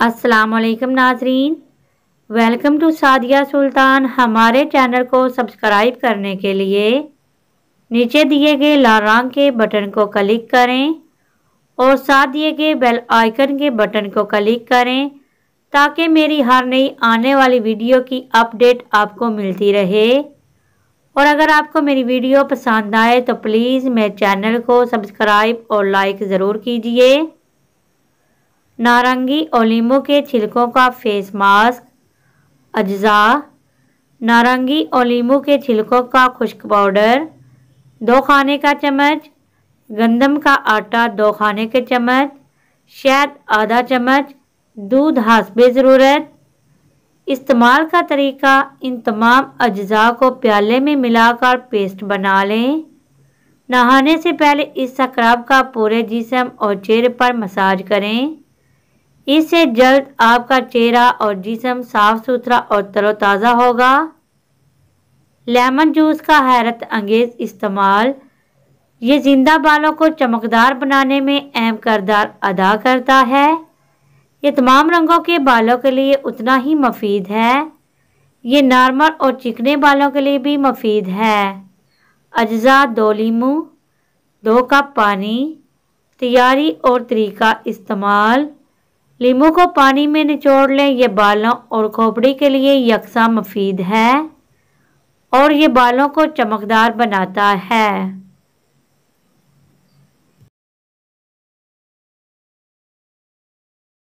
असलकम नाजरीन। Welcome to Sadia सुल्तान, हमारे चैनल को सब्सक्राइब करने के लिए। नीचे दिए गए लाल रंग के बटन को क्लिक करें और साथ दिए गए बेल आइकन के बटन को क्लिक करें ताकि मेरी हर नई आने वाली वीडियो की अपडेट आपको मिलती रहे। और अगर आपको मेरी वीडियो पसंद आए तो प्लीज़ मेरे चैनल को सब्सक्राइब और लाइक ज़रूर कीजिए। नारंगी और नींबू के छिलकों का फेस मास्क अज्जा, नारंगी और नींबू के छिलकों का खुश्क पाउडर दो खाने का चम्मच, गंदम का आटा दो खाने के चम्मच, शहद आधा चम्मच, दूध हसबे ज़रूरत। इस्तेमाल का तरीका, इन तमाम अज्जा को प्याले में मिलाकर पेस्ट बना लें। नहाने से पहले इस स्क्रब का पूरे जिसम और चेहरे पर मसाज करें। इससे जल्द आपका चेहरा और जिसम साफ़ सुथरा और तरोताज़ा होगा। लेमन जूस का हैरत अंगेज इस्तेमाल। ये ज़िंदा बालों को चमकदार बनाने में अहम करदार अदा करता है। ये तमाम रंगों के बालों के लिए उतना ही मफीद है। ये नॉर्मल और चिकने बालों के लिए भी मफीद है। अज्जा दो लीमू, दो कप पानी, तैयारी और तरीका इस्तेमाल। लींबू को पानी में निचोड़ लें। यह बालों और खोपड़ी के लिए यकसा मफीद है और ये बालों को चमकदार बनाता है।